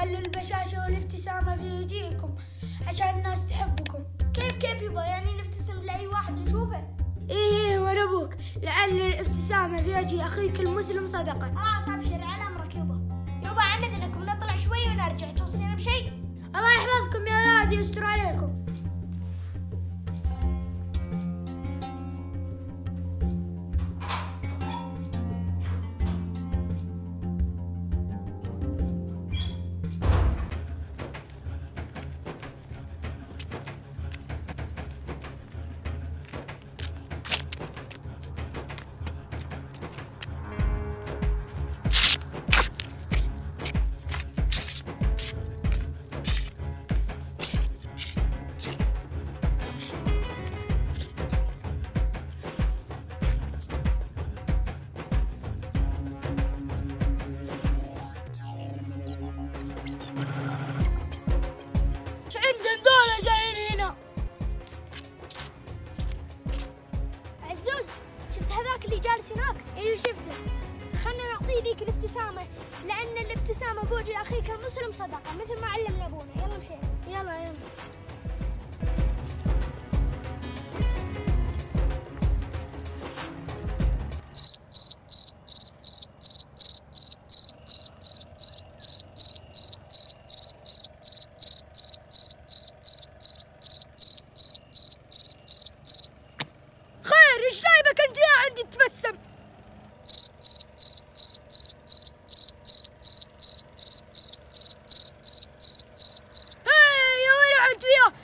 خلوا البشاشة والابتسامة في وجيهكم عشان الناس تحبكم. كيف كيف يبا؟ يعني نبتسم لأي واحد نشوفه. إيه وأنا أبوك. لعل الابتسامة في وجه أخيك المسلم صدقة. خلاص أبشر على أمرك يبا. يبا عن إذنكم نطلع شوي ونرجع. توصينا بشيء؟ الله يحفظكم يا أولاد ويستر عليكم. جالس هناك أيوه شفته. خلنا نعطيه ذيك الابتسامة لأن الابتسامة بوجه أخيك المسلم صدقة مثل ما علمنا أبونا. يلا مشينا يلا يلا. تبسم هاي يا ورع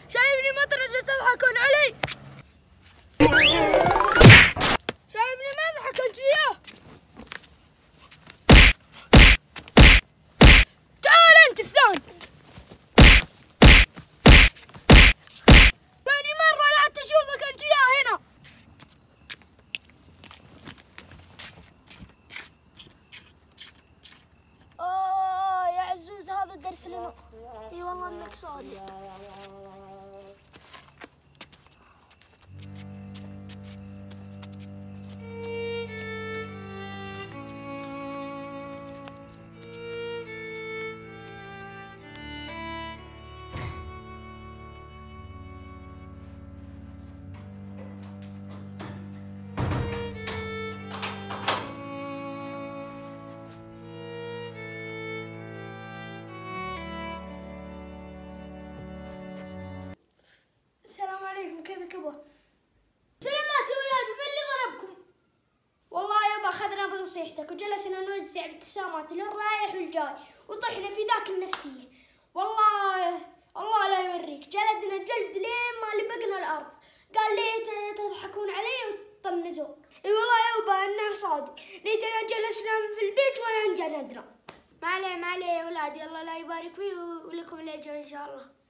شايفني مطرزة تضحكون علي شايفني مضحك انت وياه تعال انت الثاني ثاني مرة لا تشوفك انت وياه هنا آه يا عزوز هذا الدرس لنا اي والله كيفك يابا سلامات يا ولاد من اللي ضربكم؟ والله يابا اخذنا بنصيحتك وجلسنا نوزع ابتسامات للرايح والجاي وطحنا في ذاك النفسية. والله الله لا يوريك جلدنا جلد لين ما لبقنا الأرض. قال لي تضحكون علي وتطنزون إي والله يابا انه صادق. ليتنا جلسنا في البيت ولا انجلدنا ما عليه ما عليه يا ولاد يلا لا يبارك فيه ولكم الأجر إن شاء الله.